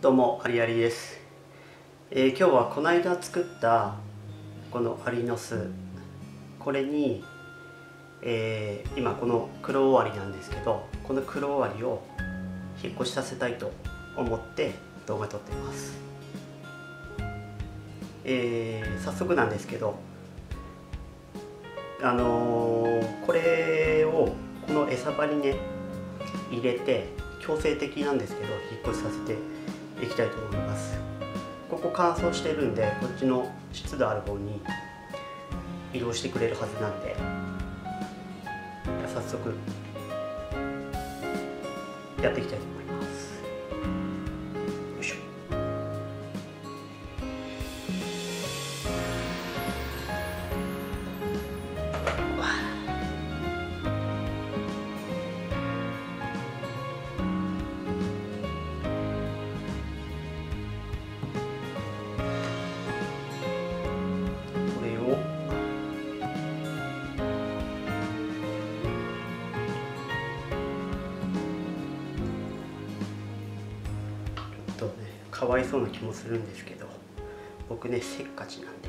どうもありありです、えー今日はこの間作ったこのアリの巣。これに、えー今この黒終わりなんですけどこの黒終わりを引っ越しさせたいと思って動画撮っています、えー早速なんですけどあのこれをこの餌場にね入れて強制的なんですけど引っ越しさせていきたいと思います。ここ乾燥してるんでこっちの湿度ある方に移動してくれるはずなんで早速やっていきたいと思います。かわいそうな気もするんですけど僕ねせっかちなんで。